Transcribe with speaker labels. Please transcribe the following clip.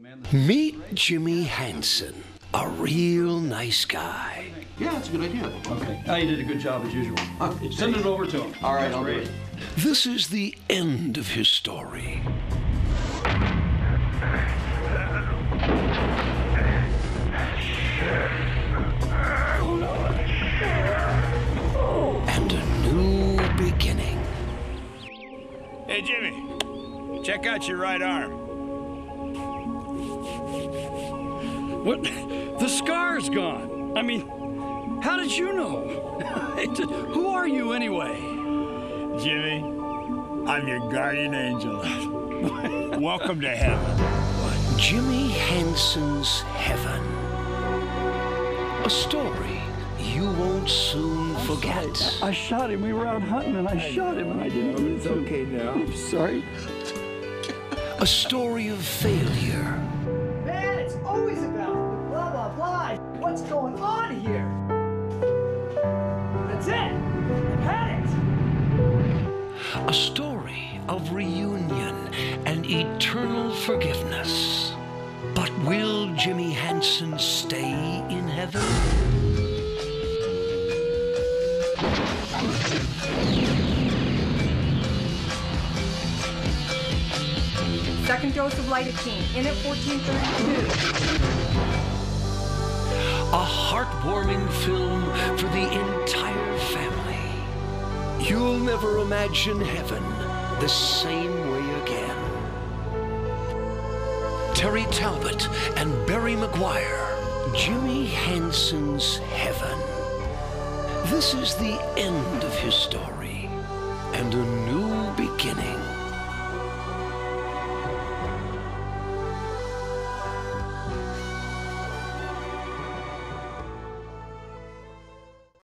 Speaker 1: man. The-
Speaker 2: Meet Jimmy Hansen, a real nice guy.
Speaker 3: Yeah, that's a good idea.
Speaker 1: Okay. Now you did a good job as usual. Send it over to him.
Speaker 3: All right,
Speaker 1: That's
Speaker 3: I'll do it.
Speaker 2: This is the end of his story. And a new beginning.
Speaker 4: Hey, Jimmy, check out your right arm.
Speaker 1: What? The scar's gone. I mean, how did you know? Who are you anyway?
Speaker 4: Jimmy, I'm your guardian angel. Welcome to heaven.
Speaker 2: Jimmy Hansen's Heaven. A story you won't soon forget.
Speaker 1: I shot him. We were out hunting, and I shot him, and I didn't mean
Speaker 5: It's okay now.
Speaker 1: I'm sorry.
Speaker 2: A story of failure. A story of reunion and eternal forgiveness. But will Jimmy Hansen stay in heaven?
Speaker 6: Second dose of lidocaine in at 1432.
Speaker 2: A heartwarming film for the entire. You'll never imagine heaven the same way again. Terry Talbot and Barry McGuire, Jimmy Hansen's Heaven. This is the end of his story